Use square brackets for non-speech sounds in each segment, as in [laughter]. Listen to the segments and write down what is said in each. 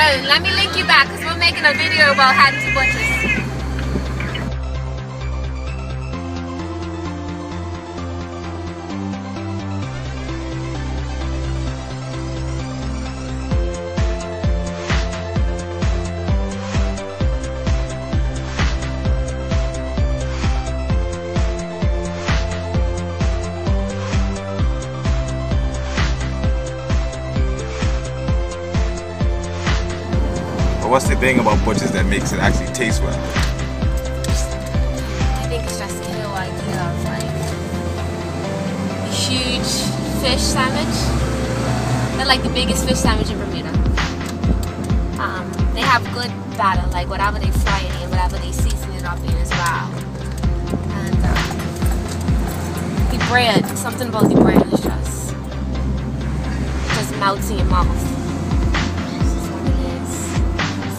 Oh, let me link you back because we're making a video about heading to Butch's. But what's the thing about butchers that makes it actually taste well? I think it's just the whole idea of like a huge fish sandwich. They're like the biggest fish sandwich in Bermuda. Um, they have good batter, like whatever they fry it in, whatever they season it up in as well. And um, the bread, something about the bread is just just melts in your mouth.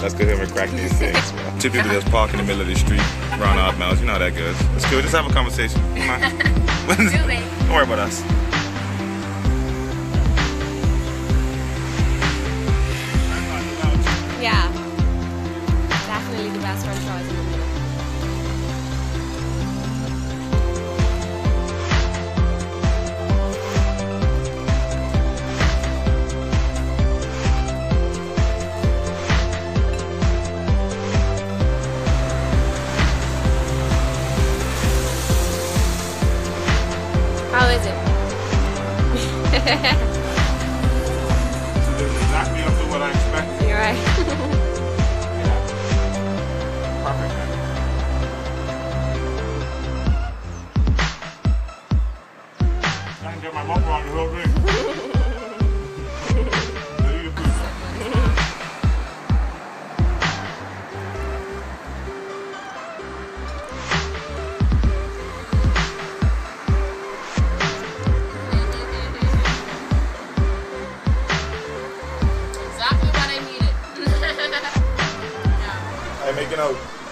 Let's go ahead and crack these things. man. [laughs] Two people just park in the middle of the street, round Art Mels. You know how that goes. Let's go. Just have a conversation. Come on. [laughs] [laughs] Don't worry about us. How is it? [laughs] making out.